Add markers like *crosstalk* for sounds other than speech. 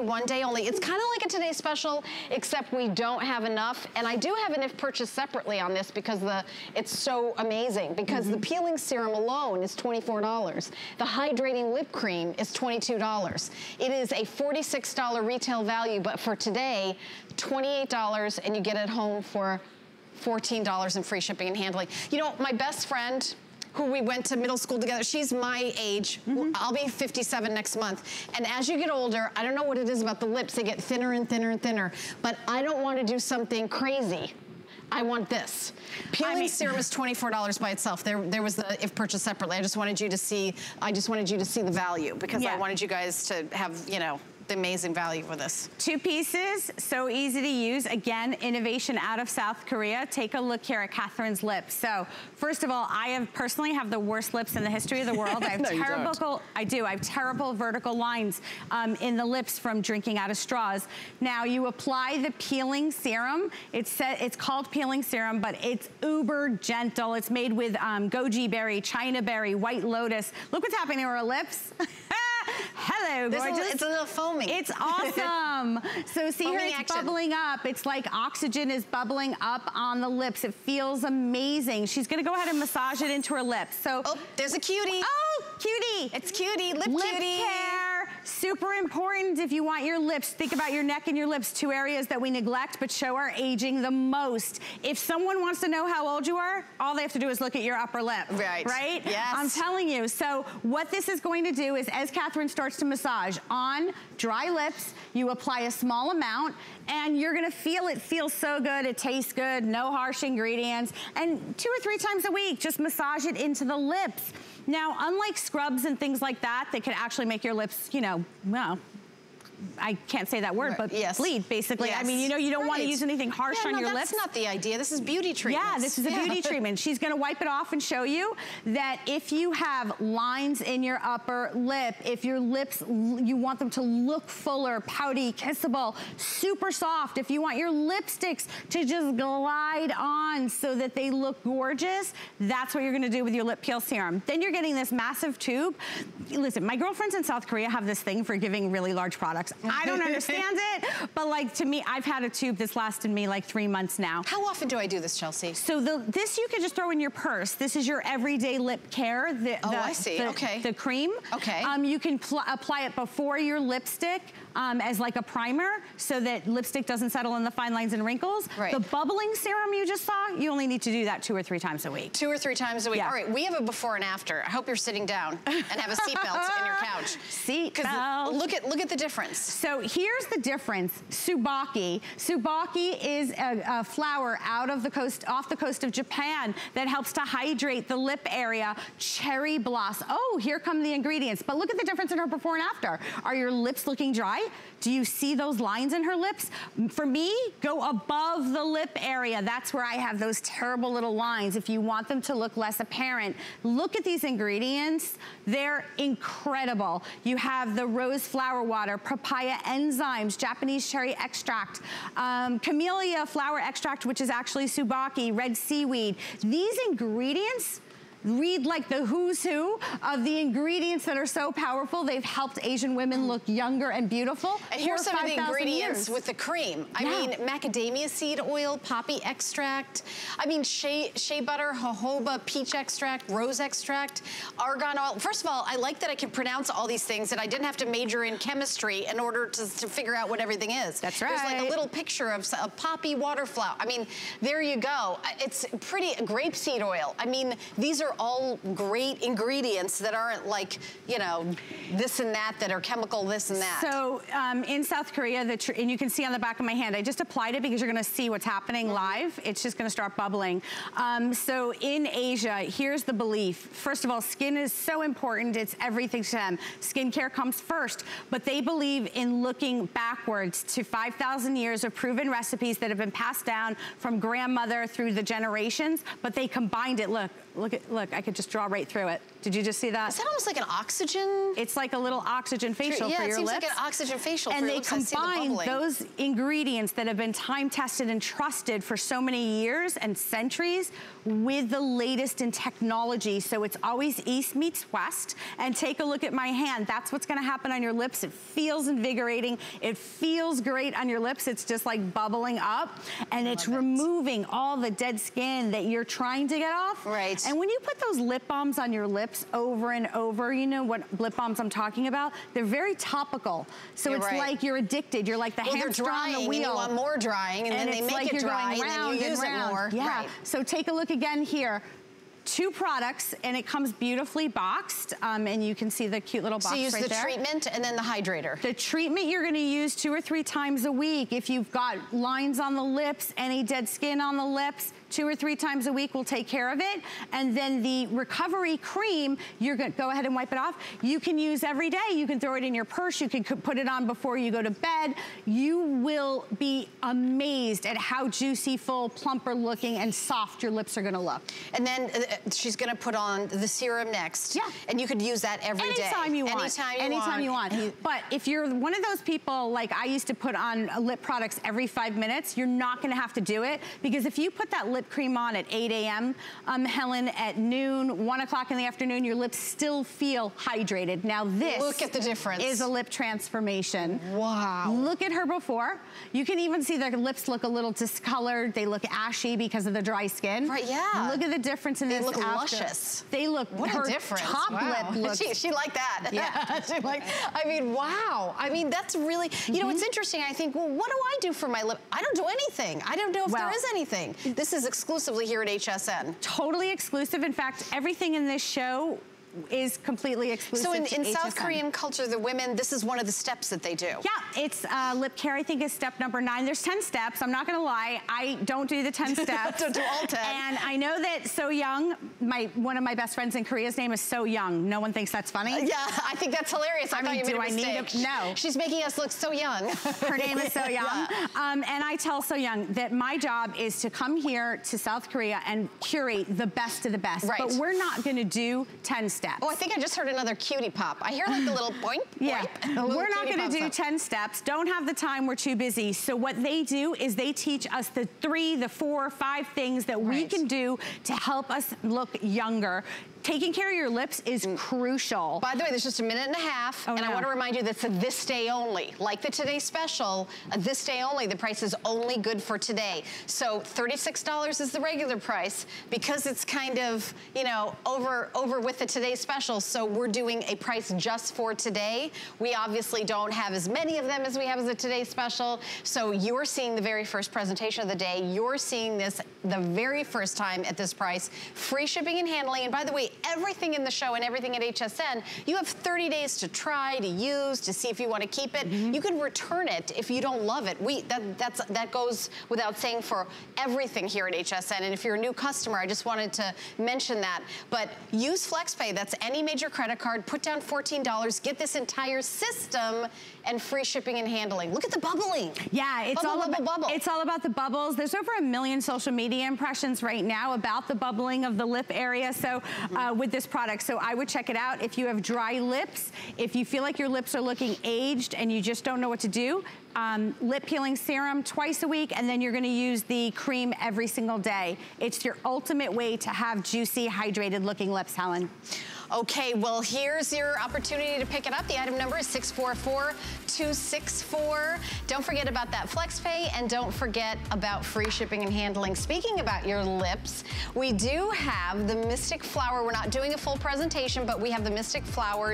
one day only. It's kind of like a today special, except we don't have enough. And I do have an if purchased separately on this because the it's so amazing. Because mm -hmm. the mm-hmm. peeling serum alone is $24. The hydrating lip cream is $22. It is a $46 retail value, but for today, $28 and you get it home for $14 in free shipping and handling. You know, my best friend, who we went to middle school together. She's my age. Mm -hmm. I'll be 57 next month. And as you get older, I don't know what it is about the lips. They get thinner and thinner and thinner. But I don't want to do something crazy. I want this. Peeling I mean, serum is $24 by itself. There, there was the if purchased separately. I just wanted you to see, I just wanted you to see the value because yeah. I wanted you guys to have, you know, the amazing value for this. Two pieces, so easy to use. Again, innovation out of South Korea. Take a look here at Catherine's lips. So first of all, I have personally have the worst lips in the history of the world. *laughs* I have no, terrible, I do, I have terrible vertical lines um, in the lips from drinking out of straws. Now you apply the peeling serum. It's, it's called peeling serum, but it's uber gentle. It's made with um, goji berry, china berry, white lotus. Look what's happening to our lips. *laughs* Hello, gorgeous. A, it's a little foaming. It's *laughs* awesome. so see Foaming here, it's action. bubbling up. It's like oxygen is bubbling up on the lips. It feels amazing. She's gonna go ahead and massage it into her lips. So, oh, there's a cutie. Oh, cutie. It's cutie, lip, lip cutie. care, super important if you want your lips. Think about your neck and your lips, two areas that we neglect but show our aging the most. If someone wants to know how old you are, all they have to do is look at your upper lip. Right. Right? Yes. I'm telling you. So what this is going to do is, as Catherine starts to massage on dry lips, you apply a small amount and you're gonna feel it feels so good, it tastes good, no harsh ingredients. And two or three times a week, just massage it into the lips. Now, unlike scrubs and things like that, that could actually make your lips, you know, well, I can't say that word, but yes. bleed, basically. Yes. I mean, you know, you don't right. want to use anything harsh yeah, on no, your lips. that's not the idea. This is beauty treatment. Yeah, this is a yeah. beauty *laughs* treatment. She's going to wipe it off and show you that if you have lines in your upper lip, if your lips, you want them to look fuller, pouty, kissable, super soft, if you want your lipsticks to just glide on so that they look gorgeous, that's what you're going to do with your lip peel serum. Then you're getting this massive tube. Listen, my girlfriends in South Korea have this thing for giving really large products. I don't understand *laughs* it, but like to me, I've had a tube that's lasted me like three months now. How often do I do this, Chelsea? So the, this you can just throw in your purse. This is your everyday lip care. The, oh, the, I see, the, okay. The cream. Okay. Um, you can apply it before your lipstick um, as like a primer so that lipstick doesn't settle in the fine lines and wrinkles. Right. The bubbling serum you just saw, you only need to do that two or three times a week. Two or three times a week. Yeah. All right, we have a before and after. I hope you're sitting down and have a seatbelt in your *laughs* couch. Seatbelt. Look at, look at the difference. So here's the difference. Tsubaki. Tsubaki is a, a flower out of the coast, off the coast of Japan that helps to hydrate the lip area. Cherry blossom. Oh, here come the ingredients. But look at the difference in her before and after. Are your lips looking dry? Do you see those lines in her lips? For me, go above the lip area. That's where I have those terrible little lines. If you want them to look less apparent, look at these ingredients. They're incredible. You have the rose flower water, papaya enzymes, Japanese cherry extract, um, camellia flower extract, which is actually tsubaki, red seaweed. These ingredients read like the who's who of the ingredients that are so powerful. They've helped Asian women look younger and beautiful. And here's some of the ingredients years. with the cream. I yeah. mean, macadamia seed oil, poppy extract. I mean, shea, shea butter, jojoba, peach extract, rose extract, argan oil. First of all, I like that I can pronounce all these things and I didn't have to major in chemistry in order to, to figure out what everything is. That's right. There's like a little picture of a poppy water flower. I mean, there you go. It's pretty, grapeseed oil. I mean, these are are all great ingredients that aren't like, you know, this and that, that are chemical this and that. So um, in South Korea, the and you can see on the back of my hand, I just applied it because you're gonna see what's happening mm -hmm. live. It's just gonna start bubbling. Um, so in Asia, here's the belief. First of all, skin is so important. It's everything to them. Skincare comes first, but they believe in looking backwards to 5,000 years of proven recipes that have been passed down from grandmother through the generations, but they combined it, look, Look at, look, I could just draw right through it. Did you just see that? Is that almost like an oxygen? It's like a little oxygen facial yeah, for your lips. Yeah, it seems like an oxygen facial and for they lips. combine the those ingredients that have been time tested and trusted for so many years and centuries with the latest in technology. So it's always east meets west. And take a look at my hand. That's what's gonna happen on your lips. It feels invigorating. It feels great on your lips. It's just like bubbling up. And it's removing all the dead skin that you're trying to get off. Right. And when you put those lip balms on your lips over and over, you know what lip balms I'm talking about? They're very topical. So you're it's right. like you're addicted. You're like the well, hamster drying, on the wheel. You want more drying, and, and then they make like it dry, and then you use it more. Yeah. Right. So take a look again here two products and it comes beautifully boxed um, and you can see the cute little box so use right the there. treatment and then the hydrator. The treatment you're gonna use two or three times a week. If you've got lines on the lips, any dead skin on the lips, two or three times a week will take care of it. And then the recovery cream, you're gonna go ahead and wipe it off. You can use every day. You can throw it in your purse. You can put it on before you go to bed. You will be amazed at how juicy, full, plumper looking and soft your lips are gonna look. And then uh, she's gonna put on the serum next. Yeah. And you could use that every day. Anytime you want. Anytime you Anytime want. you want. But if you're one of those people, like I used to put on lip products every five minutes, you're not gonna have to do it because if you put that lip cream on at 8 a.m., um, Helen, at noon, one o'clock in the afternoon, your lips still feel hydrated. Now this Look at the difference. is a lip transformation. Wow. Look at her before. You can even see their lips look a little discolored. They look ashy because of the dry skin. Right, yeah. Look at the difference in They this look after. luscious. They look, What her a difference. top wow. lip *laughs* looks she, she liked that. Yeah. *laughs* she like, I mean, wow. I mean, that's really, you know, Mm-hmm. it's interesting. I think, well, what do I do for my lip? I don't do anything. I don't know if Well- there is anything. This is exclusively here at HSN. totally exclusive. In fact, everything in this show is completely exclusive So in, in South. Korean culture, the women, this is one of the steps that they do. Yeah, it's uh, lip care, I think is step number nine. There's 10 steps, I'm not gonna lie. I don't do the 10 *laughs* steps. Don't do all 10. And I know that So Young, my one of my best friends in Korea's name is So Young. No one thinks that's funny. Yeah, I think that's hilarious. I, I thought mean, do I need a- no. She's making us look so young. *laughs* Her name is So Young. *laughs* Yeah. Um, and I tell So Young that my job is to come here to South Korea and curate the best of the best. Right. But we're not gonna do 10 steps. Oh, I think I just heard another cutie pop. I hear like the little boink, Yeah, *laughs* boink, we're not gonna do up. 10 steps. Don't have the time, we're too busy. So what they do is they teach us the three, the four, five things that we can do to help us look younger. Taking care of your lips is mm. crucial. By the way, there's just a minute and a half, Oh, and I want to remind you that's a this day only. Like the today special, a this day only, the price is only good for today. So $36 is the regular price because it's kind of, you know, over, over with the today special. So we're doing a price just for today. We obviously don't have as many of them as we have as a today special. So you're seeing the very first presentation of the day. You're seeing this the very first time at this price. Free shipping and handling. And by the way, everything in the show and everything at HSN, you have 30 days to try, to use, to see if you want to keep it. Mm-hmm. You can return it if you don't love it. We that that's that goes without saying for everything here at HSN. And if you're a new customer, I just wanted to mention that. But use FlexPay. That's any major credit card. Put down $14. Get this entire system and free shipping and handling. Look at the bubbling. Yeah, it's Bubble, all bubble, about bubble. it's all about the bubbles. There's over a million social media impressions right now about the bubbling of the lip area. So Mm-hmm. uh, with this product, so I would check it out. If you have dry lips, if you feel like your lips are looking aged and you just don't know what to do, um, lip peeling serum twice a week, and then you're gonna use the cream every single day. It's your ultimate way to have juicy, hydrated looking lips, Helen. Okay, well, here's your opportunity to pick it up. The item number is 644264. Don't forget about that FlexPay and don't forget about free shipping and handling. Speaking about your lips, we do have the Mystic Flower. We're not doing a full presentation, but we have the Mystic Flower